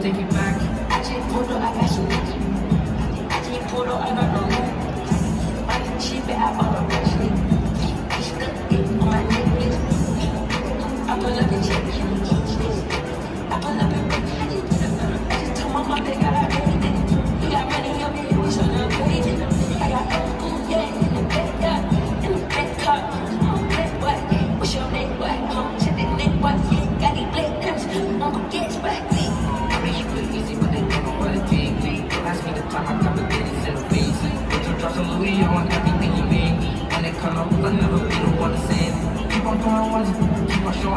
take it back. I take photo, I got you. I take photo, I got no home. I can cheap it, I bought a rich on my necklace. I'm gonna get you. we on everything you mean. And it cut off with another, we don't wanna say, Keep on going, keep on showing.